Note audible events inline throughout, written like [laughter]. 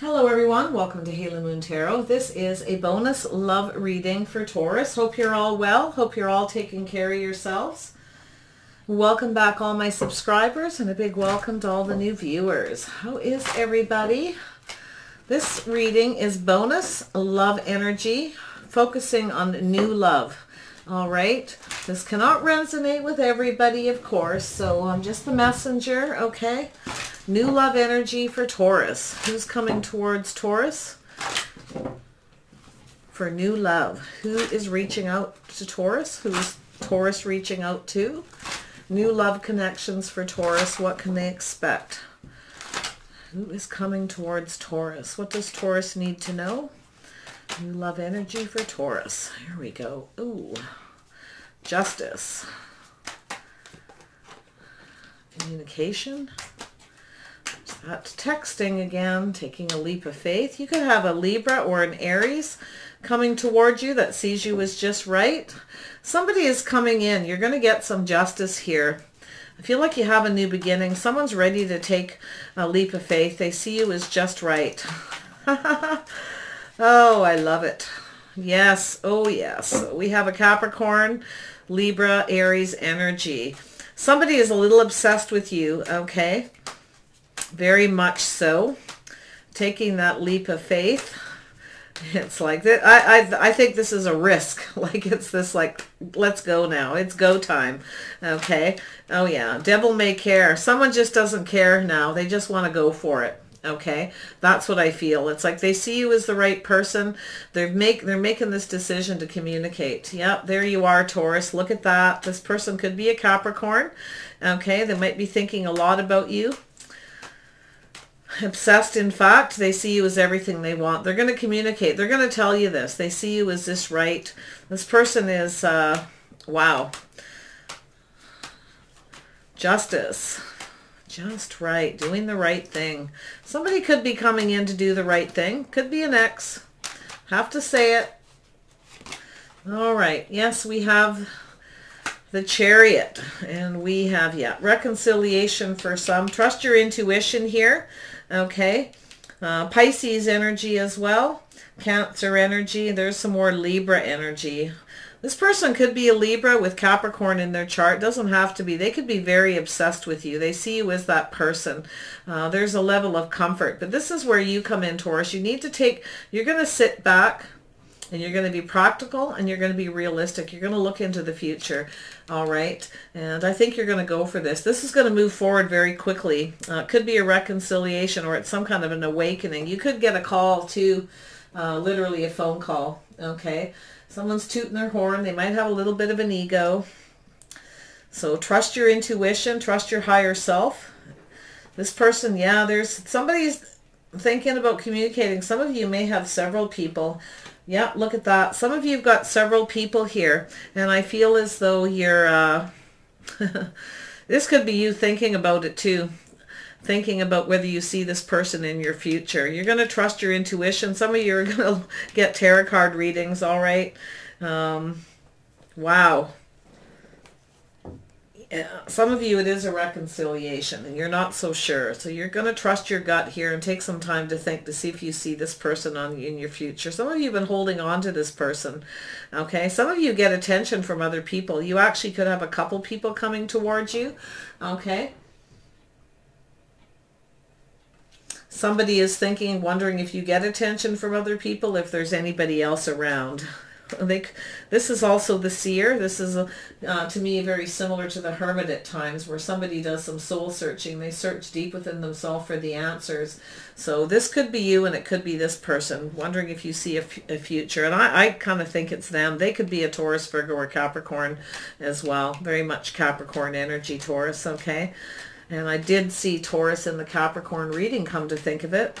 Hello everyone, welcome to Halo Moon Tarot. This is a bonus love reading for Taurus. Hope you're all well. Hope you're all taking care of yourselves. Welcome back all my subscribers and a big welcome to all the new viewers. How is everybody? This reading is bonus love energy, focusing on new love. All right. This cannot resonate with everybody, of course. So I'm just the messenger, okay? New love energy for Taurus. Who's coming towards Taurus? For new love. Who is reaching out to Taurus? Who is Taurus reaching out to? New love connections for Taurus. What can they expect? Who is coming towards Taurus? What does Taurus need to know? New love energy for Taurus. Here we go. Ooh. Justice. Communication that texting again, taking a leap of faith. You could have a Libra or an Aries coming towards you that sees you as just right. Somebody is coming in. You're going to get some justice here. I feel like you have a new beginning. Someone's ready to take a leap of faith. They see you as just right. [laughs] oh, I love it. Yes. Oh, yes. We have a Capricorn, Libra, Aries energy. Somebody is a little obsessed with you, okay? Very much so. Taking that leap of faith. It's like that. I, I I think this is a risk. [laughs] Like it's this like let's go now. It's go time. Okay. Oh yeah. Devil may care. Someone just doesn't care now. They just want to go for it. Okay. That's what I feel. It's like they see you as the right person. They're make they're making this decision to communicate. Yep. There you are, Taurus. Look at that. This person could be a Capricorn. Okay. They might be thinking a lot about you obsessed in fact they see you as everything they want. They're going to communicate. They're going to tell you this. They see you as this right. This person is uh wow. Justice. Just right. Doing the right thing. Somebody could be coming in to do the right thing. Could be an ex. Have to say it. All right. Yes we have the chariot and we have yeah reconciliation for some. Trust your intuition here Okay. Uh, Pisces energy as well. Cancer energy. There's some more Libra energy. This person could be a Libra with Capricorn in their chart. Doesn't have to be. They could be very obsessed with you. They see you as that person. Uh, there's a level of comfort. But this is where you come in, Taurus. You need to take, you're going to sit back, and you're going to be practical and you're going to be realistic. You're going to look into the future. All right. And I think you're going to go for this. This is going to move forward very quickly. Uh, it could be a reconciliation or it's some kind of an awakening. You could get a call to uh, literally a phone call. Okay. Someone's tooting their horn. They might have a little bit of an ego. So trust your intuition. Trust your higher self. This person, yeah, there's somebody's thinking about communicating. Some of you may have several people yeah, look at that. Some of you have got several people here, and I feel as though you're, uh, [laughs] this could be you thinking about it too, thinking about whether you see this person in your future. You're going to trust your intuition. Some of you are [laughs] going to get tarot card readings, all right? Um, wow Uh, some of you it is a reconciliation and you're not so sure. So you're going to trust your gut here and take some time to think to see if you see this person on in your future. Some of you have been holding on to this person okay? Some of you get attention from other people. You actually could have a couple people coming towards you okay? Somebody is thinking wondering if you get attention from other people if there's anybody else around they, this is also the seer. This is, uh, to me, very similar to the hermit at times, where somebody does some soul searching. They search deep within themselves for the answers. So this could be you, and it could be this person, wondering if you see a, future. And I, I kind of think it's them. They could be a Taurus, Virgo, or Capricorn as well. Very much Capricorn energy, Taurus, okay? And I did see Taurus in the Capricorn reading, come to think of it.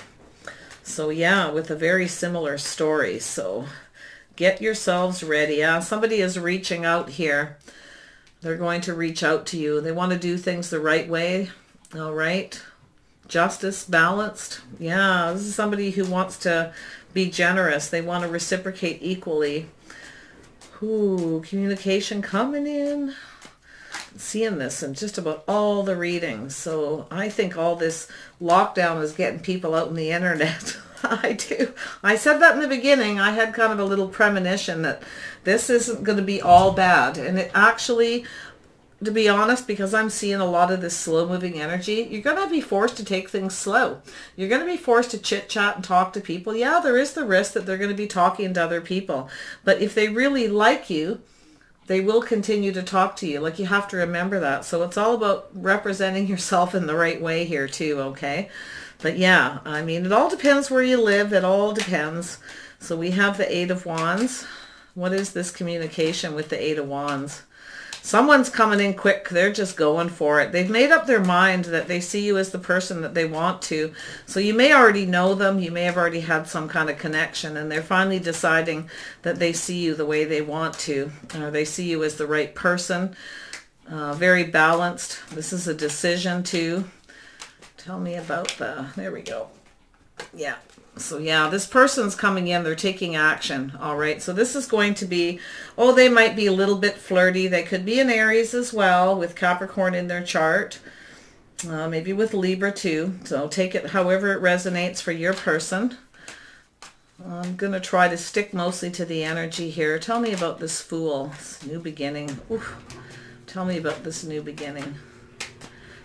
So yeah, with a very similar story. So Get yourselves ready. Uh, somebody is reaching out here. They're going to reach out to you. They want to do things the right way. All right. Justice, balanced. Yeah, this is somebody who wants to be generous. They want to reciprocate equally. Ooh, communication coming in. Seeing this in just about all the readings. So I think all this lockdown is getting people out on the [laughs] internet. [laughs] I do. I said that in the beginning. I had kind of a little premonition that this isn't going to be all bad. And it actually, to be honest, because I'm seeing a lot of this slow moving energy, you're going to be forced to take things slow. You're going to be forced to chit chat and talk to people. Yeah, there is the risk that they're going to be talking to other people. But if they really like you, they will continue to talk to you. Like you have to remember that. So it's all about representing [laughs] yourself in the right way here too, okay? But yeah, I mean, it all depends where you live. It all depends. So we have the Eight of Wands. What is this communication with the Eight of Wands? Someone's coming in quick. They're just going for it. They've made up their mind that they see you as the person that they want to. So you may already know them. You may have already had some kind of connection and they're finally deciding that they see you the way they want to. Or they see you as the right person. Uh, very balanced. This is a decision too. Tell me about the, there we go. Yeah, so yeah, this person's coming in. They're taking action. All right. So this is going to be, oh, they might be a little bit flirty. They could be in Aries as well with Capricorn in their chart. Uh, maybe with Libra too. So take it however it resonates for your person. I'm going to try to stick mostly to the energy here. Tell me about this Fool. This new beginning. Oof. Tell me about this new beginning.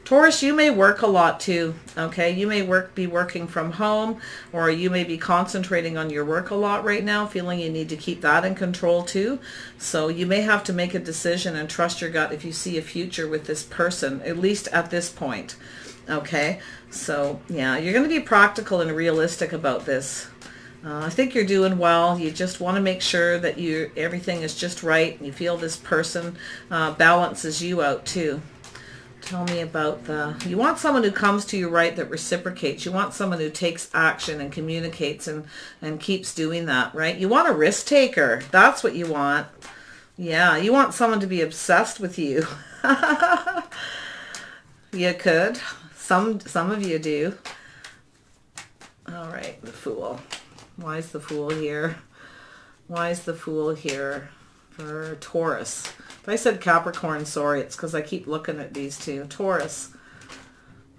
Taurus, you may work a lot too, okay? You may work be working from home or you may be concentrating on your work a lot right now, feeling you need to keep that in control too. So you may have to make a decision and trust your gut if you see a future with this person, at least at this point, okay? So yeah, you're going to be practical and realistic about this. Uh, I think you're doing well. You just want to make sure that you everything is just right. And you feel this person uh, balances you out too. Tell me about the, you want someone who comes to you right that reciprocates. You want someone who takes action and communicates and, and keeps doing that, right? You want a risk taker. That's what you want. Yeah, you want someone to be obsessed with you. [laughs] you could. Some, some of you do. All right, the Fool. Why is the Fool here? Why is the Fool here Taurus? If I said Capricorn, sorry, it's because I keep looking at these two. Taurus.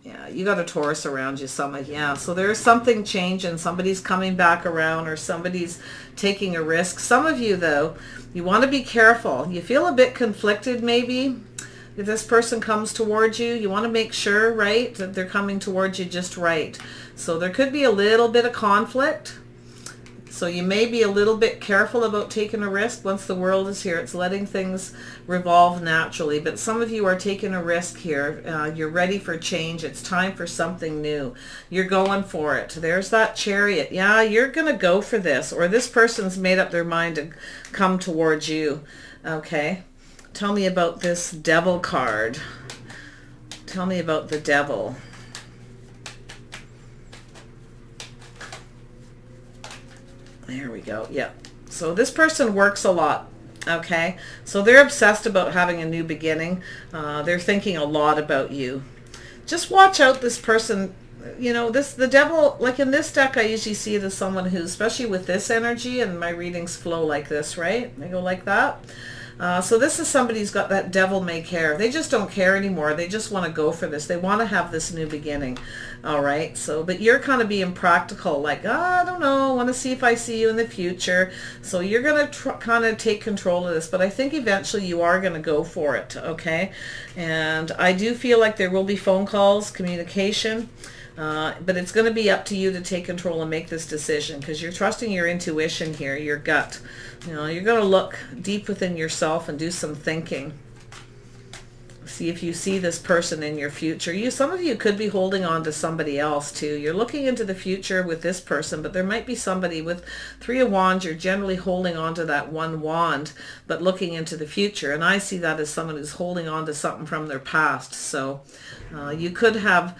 Yeah, you got a Taurus around you, some yeah. So there's something changing. Somebody's coming back around or somebody's taking a risk. Some of you, though, you want to be careful. You feel a bit conflicted, maybe. If this person comes towards you, you want to make sure, right, that they're coming towards you just right. So there could be a little bit of conflict so you may be a little bit careful about taking a risk once the world is here. It's letting things revolve naturally. But some of you are taking a risk here. Uh, you're ready for change. It's time for something new. You're going for it. There's that chariot. Yeah, you're going to go for this. Or this person's made up their mind to come towards you. Okay. Tell me about this devil card. Tell me about the devil. There we go. Yeah. So this person works a lot. Okay. So they're obsessed about having a new beginning. Uh, they're thinking a lot about you. Just watch out this person. You know, this the devil, like in this deck, I usually see it as someone who, especially with this energy, and my readings flow like this, right? They go like that. Uh, so this is somebody who's got that devil may care. They just don't care anymore. They just want to go for this. They want to have this new beginning. All right. So, but you're kind of being practical, like, oh, I don't know. I want to see if I see you in the future. So you're going to kind of take control of this. But I think eventually you are going to go for it. Okay. And I do feel like there will be phone calls, communication. Uh, but it's going to be up to you to take control and make this decision because you're trusting your intuition here, your gut. You know, you're going to look deep within yourself and do some thinking. See if you see this person in your future. You, some of you could be holding on to somebody else too. You're looking into the future with this person, but there might be somebody with three of wands. You're generally holding on to that one wand, but looking into the future. And I see that as someone who's holding on to something from their past. So uh, you could have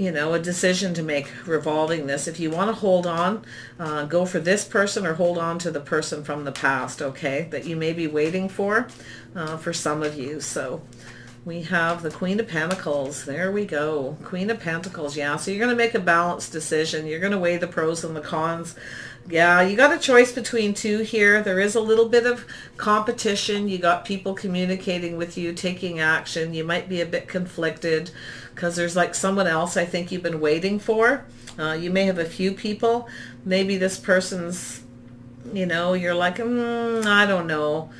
you know, a decision to make revolving this. If you want to hold on, uh, go for this person or hold on to the person from the past, okay, that you may be waiting for, uh, for some of you. So we have the Queen of Pentacles. There we go. Queen of Pentacles. Yeah, so you're going to make a balanced decision. You're going to weigh the pros and the cons. Yeah, you got a choice between two here. There is a little bit of competition. You got people communicating with you, taking action. You might be a bit conflicted because there's like someone else I think you've been waiting for. Uh, you may have a few people. Maybe this person's, you know, you're like, mm, I don't know.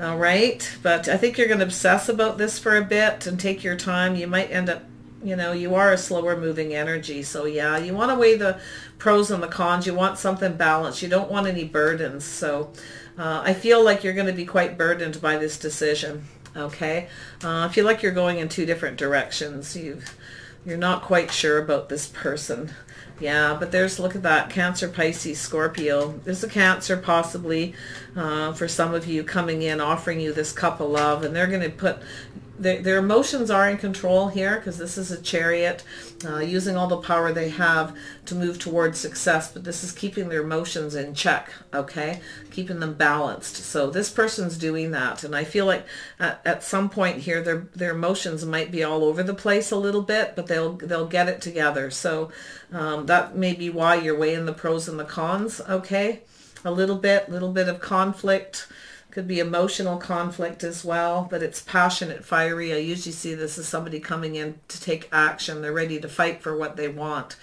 All right. But I think you're going to obsess about this for a bit and take your time. You might end up, you know, you are a slower moving energy. So yeah, you want to weigh the pros and the cons. You want something balanced. You don't want any burdens. So uh, I feel like you're going to be quite burdened by this decision. Okay. Uh, I feel like you're going in two different directions. You, you're not quite sure about this person. Yeah, but there's, look at that, Cancer, Pisces, Scorpio. There's a Cancer possibly uh, for some of you coming in, offering you this cup of love, and they're going to put their, their emotions are in control here because this is a chariot uh, using all the power they have to move towards success but this is keeping their emotions in check okay? Keeping them balanced. So this person's doing that and I feel like at, at some point here their their emotions might be all over the place a little bit but they'll they'll get it together. So um, that may be why you're weighing the pros and the cons okay? A little bit little bit of conflict could be emotional conflict as well, but it's passionate, fiery. I usually see this as somebody coming in to take action. They're ready to fight for what they want.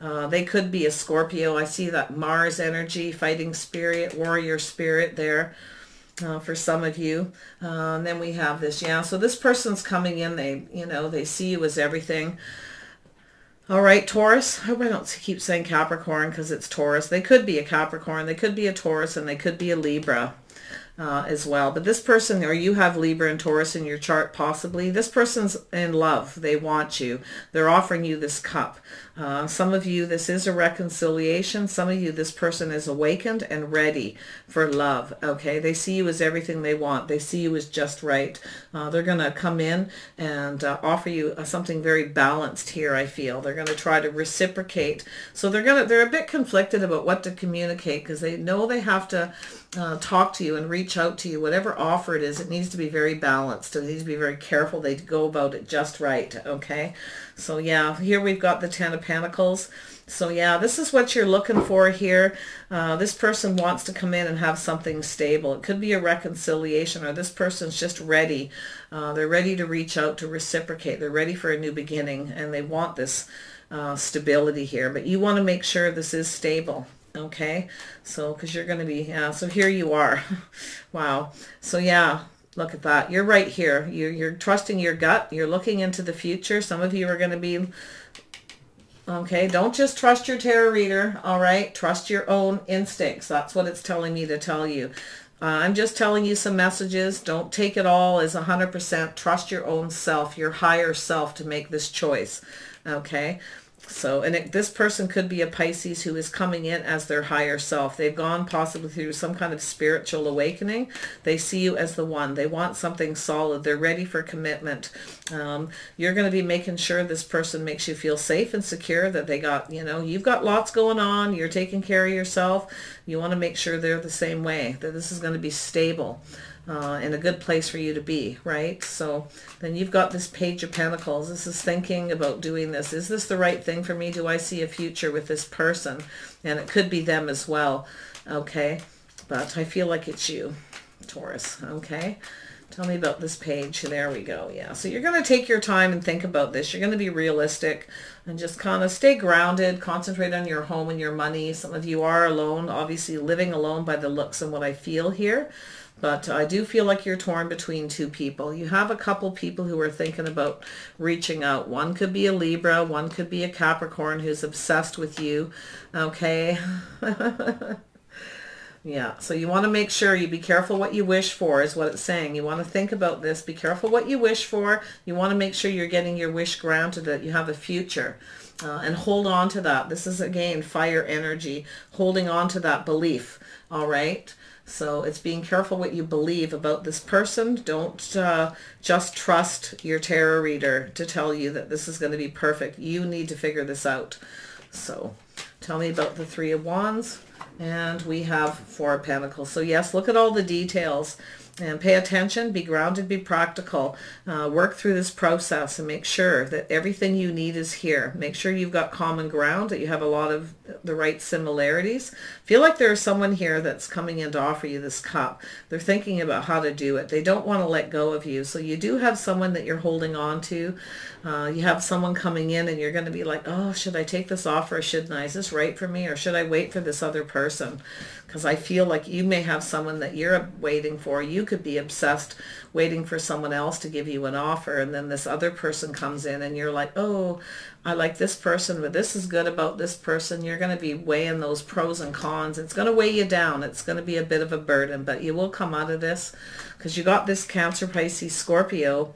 Uh, they could be a Scorpio. I see that Mars energy, fighting spirit, warrior spirit there. Uh, for some of you. Uh, and then we have this, yeah. So this person's coming in. They, you know, they see you as everything. All right, Taurus. I hope I don't keep saying Capricorn because it's Taurus. They could be a Capricorn. They could be a Taurus and they could be a Libra uh, as well. But this person, or you have Libra and Taurus in your chart possibly, this person's in love. They want you. They're offering you this cup. Uh, some of you, this is a reconciliation. Some of you, this person is awakened and ready for love. Okay, they see you as everything they want. They see you as just right. Uh, they're going to come in and uh, offer you uh, something very balanced here. I feel they're going to try to reciprocate. So they're going to they're a bit conflicted about what to communicate because they know they have to uh, talk to you and reach out to you. Whatever offer it is, it needs to be very balanced. It needs to be very careful. They go about it just right. Okay. So yeah, here we've got the Ten of Pentacles. So yeah, this is what you're looking for here. Uh, this person wants to come in and have something stable. It could be a reconciliation or this person's just ready. Uh, they're ready to reach out to reciprocate. They're ready for a new beginning and they want this uh, stability here. But you want to make sure this is stable. Okay, so because you're going to be, yeah, so here you are. [laughs] wow. So yeah, Look at that. You're right here. You're, you're trusting your gut. You're looking into the future. Some of you are going to be, okay, don't just trust your tarot reader, all right? Trust your own instincts. That's what it's telling me to tell you. Uh, I'm just telling you some messages. Don't take it all as 100%. Trust your own self, your higher self to make this choice, okay? So, and it, this person could be a Pisces who is coming in as their higher self. They've gone possibly through some kind of spiritual awakening. They see you as the one. They want something solid. They're ready for commitment. Um, you're going to be making sure this person makes you feel safe and secure that they got, you know, you've got lots going on. You're taking care of yourself. You want to make sure they're the same way, that this is going to be stable uh, and a good place for you to be, right? So then you've got this Page of Pentacles. This is thinking about doing this. Is this the right thing for me? Do I see a future with this person? And it could be them as well, okay? But I feel like it's you, Taurus, okay? Tell me about this page. There we go. Yeah. So you're going to take your time and think about this. You're going to be realistic and just kind of stay grounded. Concentrate on your home and your money. Some of you are alone, obviously living alone by the looks and what I feel here. But I do feel like you're torn between two people. You have a couple people who are thinking about reaching out. One could be a Libra. One could be a Capricorn who's obsessed with you. Okay. [laughs] yeah. So you want to make sure you be careful what you wish for is what it's saying. You want to think about this. Be careful what you wish for. You want to make sure you're getting your wish granted that you have a future. Uh, and hold on to that. This is again fire energy, holding on to that belief. All right. So it's being careful what you believe about this person. Don't uh, just trust your tarot reader to tell you that this is going to be perfect. You need to figure this out. So tell me about the Three of Wands. And we have Four of Pentacles. So yes, look at all the details. And pay attention, be grounded, be practical. Uh, work through this process and make sure that everything you need is here. Make sure you've got common ground, that you have a lot of the right similarities. Feel like there's someone here that's coming in to offer you this cup. They're thinking about how to do it. They don't want to let go of you. So you do have someone that you're holding on to. Uh, you have someone coming in and you're going to be like, oh, should I take this offer or shouldn't I? Is this right for me or should I wait for this other person? Because I feel like you may have someone that you're waiting for. You could be obsessed waiting for someone else to give you an offer and then this other person comes in and you're like, oh, I like this person, but this is good about this person. You're going to be weighing those pros and cons. It's going to weigh you down. It's going to be a bit of a burden, but you will come out of this because you got this Cancer, Pisces, Scorpio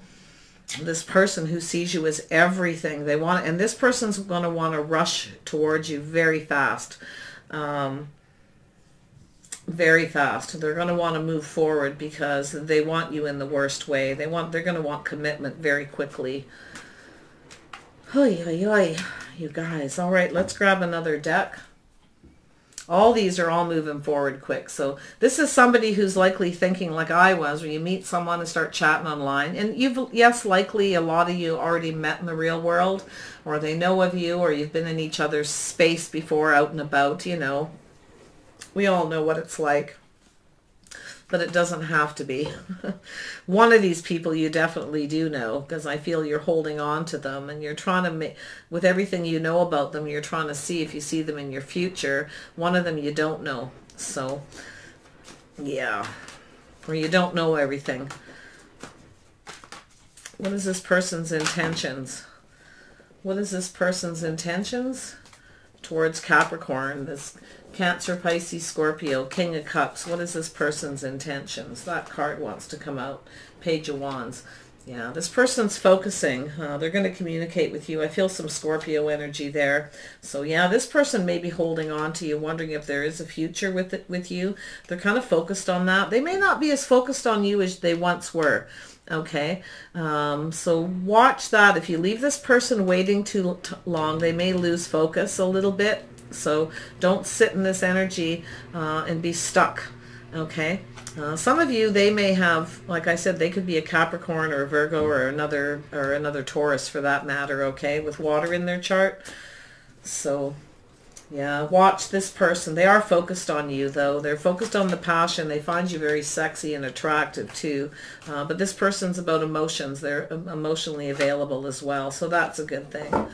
this person who sees you as everything they want and this person's going to want to rush towards you very fast um, very fast they're going to want to move forward because they want you in the worst way they want they're going to want commitment very quickly oy, oy, oy. you guys all right let's grab another deck all these are all moving forward quick. So this is somebody who's likely thinking like I was when you meet someone and start chatting online. And you've, yes, likely a lot of you already met in the real world or they know of you or you've been in each other's space before out and about, you know. We all know what it's like but it doesn't have to be. [laughs] One of these people you definitely do know because I feel you're holding on to them and you're trying to make, with everything you know about them, you're trying to see if you see them in your future. One of them you don't know. So, yeah. Or you don't know everything. What is this person's intentions? What is this person's intentions towards Capricorn? This Cancer, Pisces, Scorpio, King of Cups. What is this person's intentions? That card wants to come out. Page of Wands. Yeah, this person's focusing. Uh, they're going to communicate with you. I feel some Scorpio energy there. So yeah, this person may be holding on to you, wondering if there is a future with it, with you. They're kind of focused on that. They may not be as focused on you as they once were. Okay, um, so watch that. If you leave this person waiting too long, they may lose focus a little bit. So don't sit in this energy uh, and be stuck. Okay. Uh, some of you, they may have, like I said, they could be a Capricorn or a Virgo or another or another Taurus for that matter. Okay, with water in their chart. So, yeah, watch this person. They are focused on you, though. They're focused on the passion. They find you very sexy and attractive too. Uh, but this person's about emotions. They're emotionally available as well, so that's a good thing.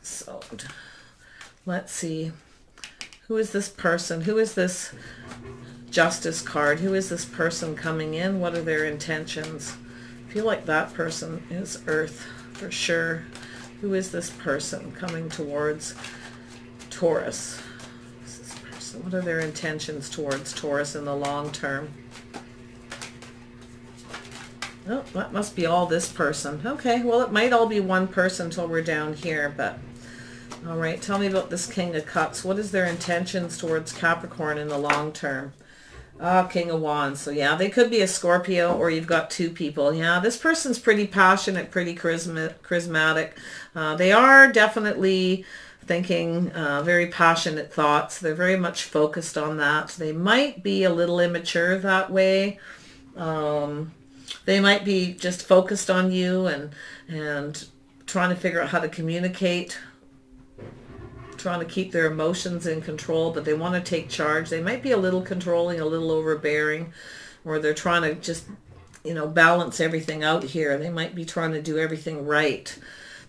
So. Let's see. Who is this person? Who is this justice card? Who is this person coming in? What are their intentions? I feel like that person is Earth for sure. Who is this person coming towards Taurus? Person? What are their intentions towards Taurus in the long term? Oh, that must be all this person. Okay, well, it might all be one person until we're down here, but all right, tell me about this King of Cups. What is their intentions towards Capricorn in the long term? Ah, King of Wands. So yeah, they could be a Scorpio or you've got two people. Yeah, this person's pretty passionate, pretty charismatic. Uh, they are definitely thinking uh, very passionate thoughts. They're very much focused on that. They might be a little immature that way. Um, they might be just focused on you and and trying to figure out how to communicate trying to keep their emotions in control, but they want to take charge. They might be a little controlling, a little overbearing, or they're trying to just, you know, balance everything out here. They might be trying to do everything right,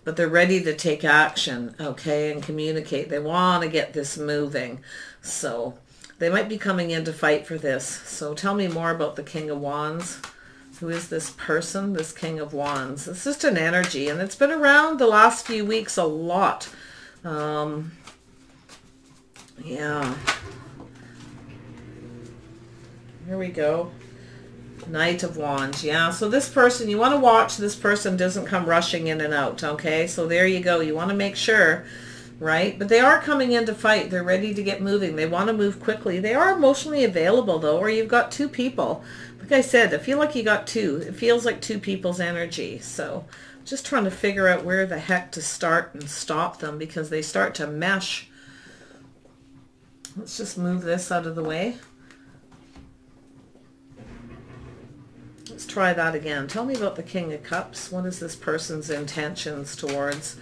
but they're ready to take action, okay, and communicate. They want to get this moving. So they might be coming in to fight for this. So tell me more about the King of Wands. Who is this person, this King of Wands? It's just an energy, and it's been around the last few weeks a lot. Um, yeah. Here we go. Knight of Wands. Yeah, so this person, you want to watch this person doesn't come rushing in and out, okay? So there you go. You want to make sure, right? But they are coming in to fight. They're ready to get moving. They want to move quickly. They are emotionally available, though, or you've got two people. Like I said, I feel like you got two. It feels like two people's energy. So just trying to figure out where the heck to start and stop them because they start to mesh Let's just move this out of the way. Let's try that again. Tell me about the King of Cups. What is this person's intentions towards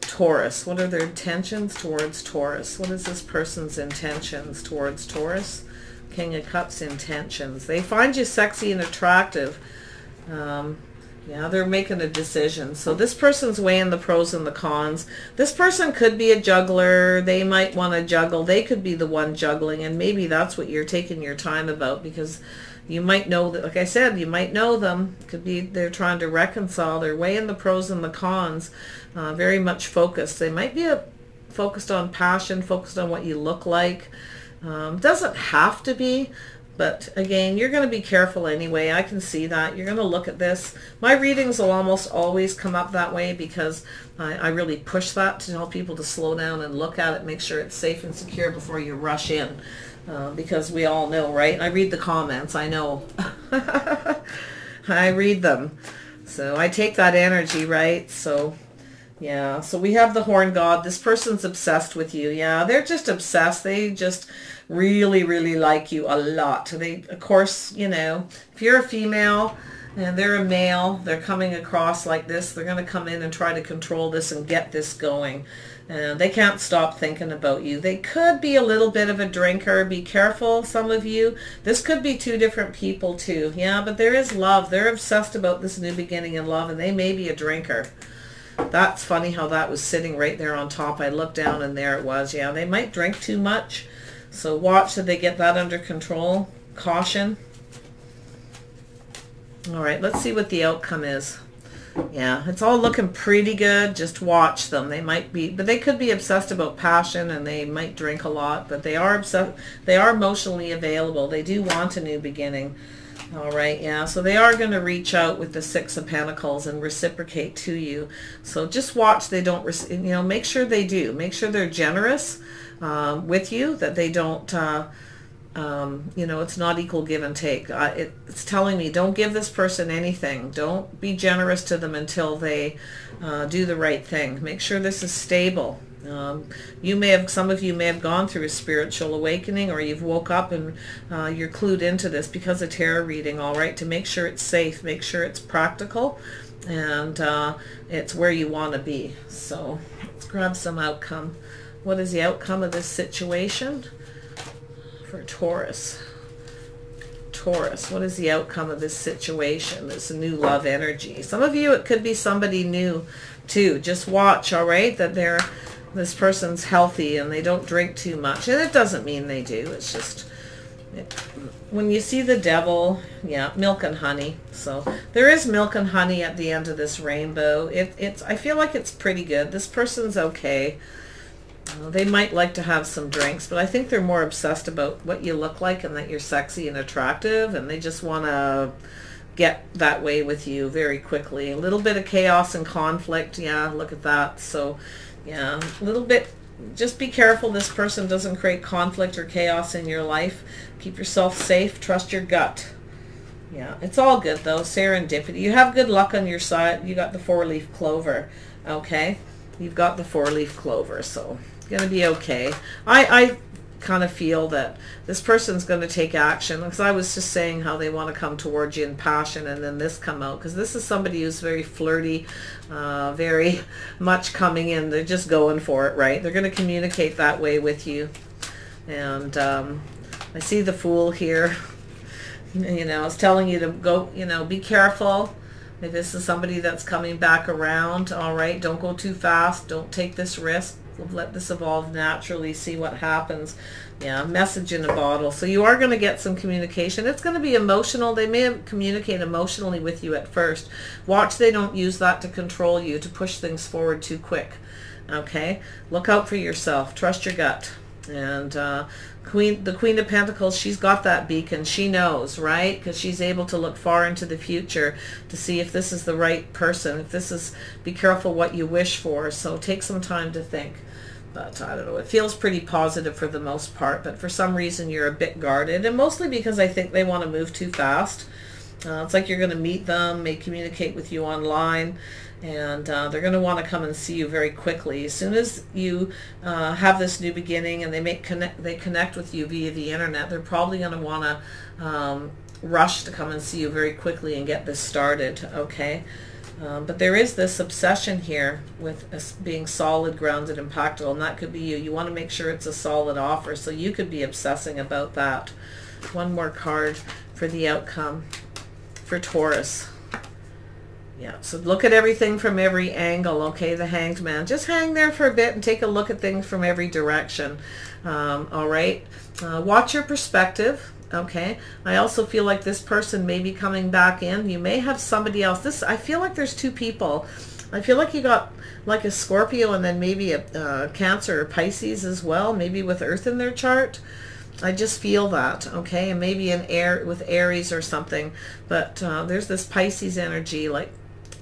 Taurus? What are their intentions towards Taurus? What is this person's intentions towards Taurus? King of Cups intentions. They find you sexy and attractive. Um, yeah, they're making a decision. So this person's weighing the pros and the cons. This person could be a juggler. They might want to juggle. They could be the one juggling, and maybe that's what you're taking your time about because you might know that, like I said, you might know them. Could be they're trying to reconcile. They're weighing the pros and the cons. Uh, very much focused. They might be a, focused on passion, focused on what you look like. Um, doesn't have to be, but again, you're going to be careful anyway. I can see that. You're going to look at this. My readings will almost always come up that way because I, I really push that to tell people to slow down and look at it, make sure it's safe and secure before you rush in. Uh, because we all know, right? I read the comments. I know. [laughs] I read them. So I take that energy, right? So yeah, so we have the horn god. This person's obsessed with you. Yeah, they're just obsessed. They just really, really like you a lot. They, of course, you know, if you're a female and they're a male, they're coming across like this. They're going to come in and try to control this and get this going. And they can't stop thinking about you. They could be a little bit of a drinker. Be careful, some of you. This could be two different people too. Yeah, but there is love. They're obsessed about this new beginning in love, and they may be a drinker. That's funny how that was sitting right there on top. I looked down and there it was. Yeah, they might drink too much. So watch that they get that under control. Caution. All right, let's see what the outcome is. Yeah, it's all looking pretty good. Just watch them. They might be, but they could be obsessed about passion and they might drink a lot, but they are obsessed. They are emotionally available. They do want a new beginning. All right, yeah. So they are going to reach out with the Six of Pentacles and reciprocate to you. So just watch they don't, you know, make sure they do. Make sure they're generous uh, with you, that they don't, uh, um, you know, it's not equal give and take. Uh, it, it's telling me don't give this person anything. Don't be generous to them until they uh, do the right thing. Make sure this is stable. Um, you may have, some of you may have gone through a spiritual awakening or you've woke up and uh, you're clued into this because of tarot reading, all right, to make sure it's safe, make sure it's practical, and uh, it's where you want to be. So let's grab some outcome. What is the outcome of this situation for Taurus? Taurus, what is the outcome of this situation, this new love energy? Some of you, it could be somebody new too. Just watch, all right, that they're this person's healthy and they don't drink too much. And it doesn't mean they do. It's just it, when you see the devil, yeah, milk and honey. So there is milk and honey at the end of this rainbow. It, it's I feel like it's pretty good. This person's okay. Uh, they might like to have some drinks, but I think they're more obsessed about what you look like and that you're sexy and attractive, and they just want to get that way with you very quickly. A little bit of chaos and conflict, yeah, look at that. So yeah, a little bit, just be careful this person doesn't create conflict or chaos in your life. Keep yourself safe. Trust your gut. Yeah, it's all good though. Serendipity. You have good luck on your side. You got the four-leaf clover. Okay? You've got the four-leaf clover, so to be okay. I, I kind of feel that this person's going to take action because I was just saying how they want to come towards you in passion and then this come out because this is somebody who's very flirty uh, very [laughs] much coming in they're just going for it right? They're going to communicate that way with you. And um, I see the fool here. [laughs] You know it's telling you to go you know be careful. If this is somebody that's coming back around all right don't go too fast don't take this risk let this evolve naturally, see what happens. Yeah, message in a bottle. So you are going to get some communication. It's going to be emotional. They may communicate emotionally with you at first. Watch they don't use that to control you, to push things forward too quick. Okay? Look out for yourself. Trust your gut. And uh, Queen, the Queen of Pentacles, she's got that beacon. She knows, right? Because she's able to look far into the future to see if this is the right person. If this is, be careful what you wish for. So take some time to think. But I don't know, it feels pretty positive for the most part, but for some reason you're a bit guarded, and mostly because I think they want to move too fast. Uh, it's like you're going to meet them, may communicate with you online, and uh, they're going to want to come and see you very quickly. As soon as you uh, have this new beginning and they make connect, they connect with you via the internet, they're probably going to want to um, rush to come and see you very quickly and get this started, okay? Um, but there is this obsession here with us being solid, grounded, and practical, and that could be you. You want to make sure it's a solid offer, so you could be obsessing about that. One more card for the outcome for Taurus. Yeah, so look at everything from every angle, okay, the hanged man. Just hang there for a bit and take a look at things from every direction, um, all right? Uh, watch your perspective, okay? I also feel like this person may be coming back in. You may have somebody else. This I feel like there's two people. I feel like you got like a Scorpio and then maybe a uh, Cancer or Pisces as well, maybe with Earth in their chart. I just feel that, okay? And maybe an air with Aries or something. But uh, there's this Pisces energy, like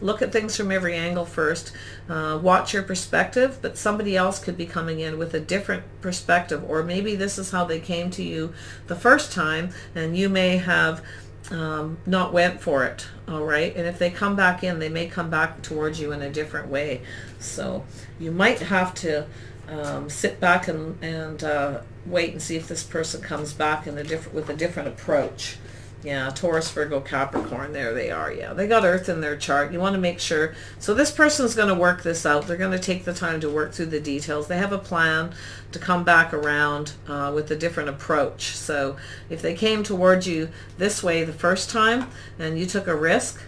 look at things from every angle first. Uh, watch your perspective, but somebody else could be coming in with a different perspective, or maybe this is how they came to you the first time, and you may have um, not went for it. All right, and if they come back in, they may come back towards you in a different way. So you might have to um, sit back and and uh, wait and see if this person comes back in a different with a different approach. Yeah, Taurus, Virgo, Capricorn, there they are. Yeah, they got Earth in their chart. You want to make sure. So this person's going to work this out. They're going to take the time to work through the details. They have a plan to come back around uh, with a different approach. So if they came towards you this way the first time and you took a risk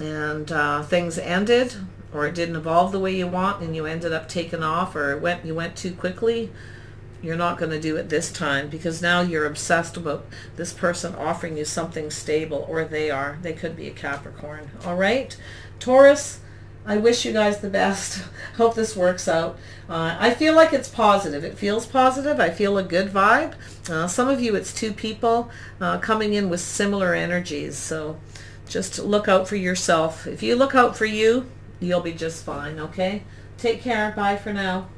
and uh, things ended or it didn't evolve the way you want and you ended up taking off or it went you went too quickly, you're not going to do it this time because now you're obsessed about this person offering you something stable or they are. They could be a Capricorn. All right? Taurus, I wish you guys the best. [laughs] Hope this works out. Uh, I feel like it's positive. It feels positive. I feel a good vibe. Uh, some of you, it's two people uh, coming in with similar energies. So just look out for yourself. If you look out for you, you'll be just fine, okay? Take care. Bye for now.